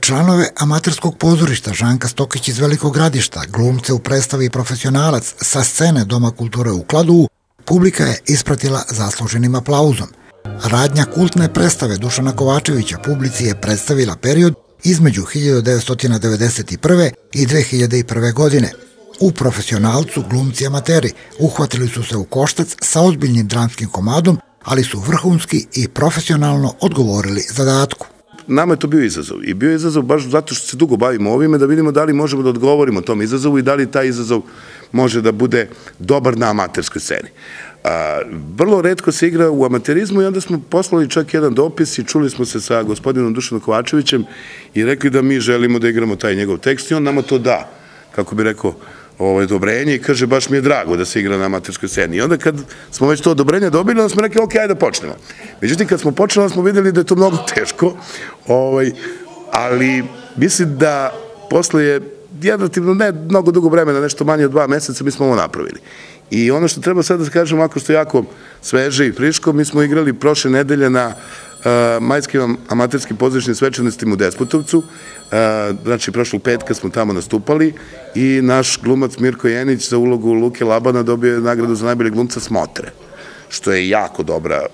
Članove amaterskog pozorišta Žanka Stokić iz Velikog gradišta, glumce u predstavi profesionalac sa scene Doma kulture u Kladovu, publika je ispratila zasluženim aplauzom. Radnja kultne predstave Dušana Kovačevića publici je predstavila period između 1991. i 2001. godine. U profesionalcu glumci amateri uhvatili su se u koštac sa ozbiljnim dramskim komadom, ali su vrhunski i profesionalno odgovorili zadatku nama je to bio izazov. I bio je izazov baš zato što se dugo bavimo ovime, da vidimo da li možemo da odgovorimo tom izazovu i da li taj izazov može da bude dobar na amaterskoj sceni. A, vrlo redko se igra u amaterizmu i onda smo poslali čak jedan dopis i čuli smo se sa gospodinom Dušanom Kovačevićem i rekli da mi želimo da igramo taj njegov tekst i on nama to da, kako bi rekao, ovo odobrenje i kaže baš mi je drago da se igra na amaterskoj sceni. I onda kad smo već to odobrenje dobili, onda smo rekli ok, ajde da počnemo. Međutim, kad smo počeli, smo videli da je to mnogo teško, ovaj, ali mislim da posle je jednotivno ne mnogo dugo vremena, nešto manje od dva meseca, mi smo ovo napravili. I ono što treba sad da kažem, ako što jako sveže i friško, mi smo igrali prošle nedelje na majskim amaterskim pozorišnim svečanostima u Despotovcu. Znači, prošlog petka smo tamo nastupali i naš glumac Mirko Jenić za ulogu Luke Labana dobio je nagradu za najbolje glumca Smotre što je jako dobra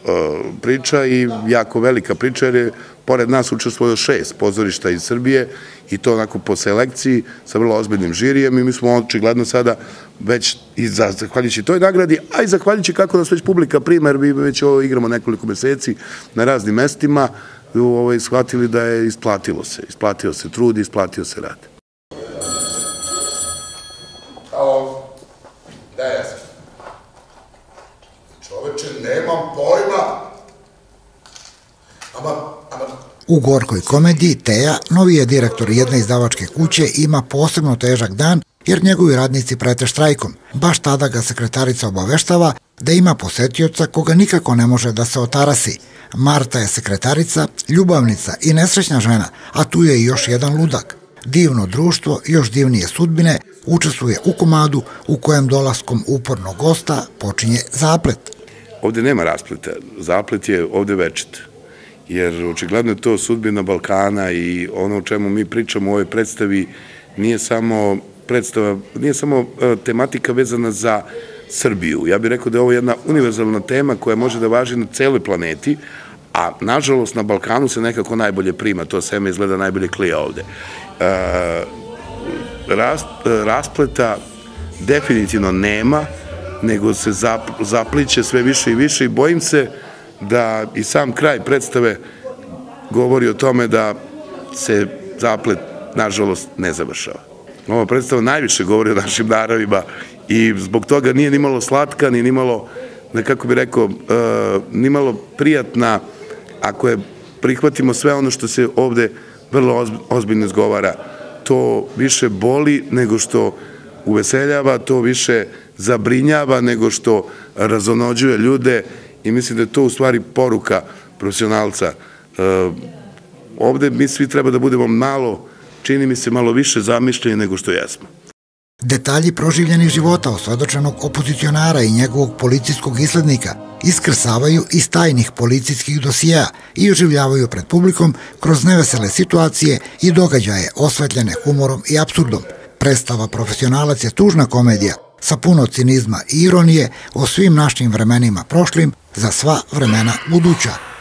priča i jako velika priča, jer je pored nas učestvojio šest pozorišta iz Srbije i to onako po selekciji sa vrlo ozbiljnim žirijem i mi smo očigledno sada već i zahvaljujući toj nagradi, a i zahvaljujući kako nas već publika prima, jer mi već ovo igramo nekoliko meseci na raznim mestima, ovaj, shvatili da je isplatilo se, isplatio se trud, isplatio se rad. Alo, da je Čoveče, nemam pojma. Ama, ama, U gorkoj komediji Teja, novi je direktor jedne izdavačke kuće, ima posebno težak dan jer njegovi radnici prete štrajkom. Baš tada ga sekretarica obaveštava da ima posetioca koga nikako ne može da se otarasi. Marta je sekretarica, ljubavnica i nesrećna žena, a tu je i još jedan ludak. Divno društvo, još divnije sudbine, učestvuje u komadu u kojem dolaskom upornog gosta počinje zaplet. Ovde nema raspleta, zaplet je ovde večet jer očigledno je to sudbina Balkana i ono o čemu mi pričamo u ovoj predstavi nije samo predstava, nije samo e, tematika vezana za Srbiju. Ja bih rekao da je ovo jedna univerzalna tema koja može da važi na celoj planeti, a nažalost na Balkanu se nekako najbolje prima, to seme izgleda najbolje klija ovde. E, raspleta definitivno nema, nego se zapliče sve više i više i bojim se da i sam kraj predstave govori o tome da se zaplet, nažalost, ne završava. Ova predstava najviše govori o našim naravima i zbog toga nije nimalo slatka, ni nimalo, nekako bi rekao, uh, nimalo prijatna, ako je prihvatimo sve ono što se ovde vrlo ozbiljno izgovara. To više boli nego što uveseljava, to više zabrinjava nego što razonođuje ljude i mislim da je to u stvari poruka profesionalca. E, ovde mi svi treba da budemo malo, čini mi se, malo više zamišljeni nego što jesmo. Detalji proživljenih života osvedočenog opozicionara i njegovog policijskog islednika iskrsavaju iz tajnih policijskih dosija i oživljavaju pred publikom kroz nevesele situacije i događaje osvetljene humorom i absurdom. Predstava Profesionalac je tužna komedija sa puno cinizma i ironije o svim našim vremenima prošlim za sva vremena buduća.